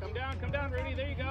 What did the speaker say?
Come down, come down, Rudy. There you go.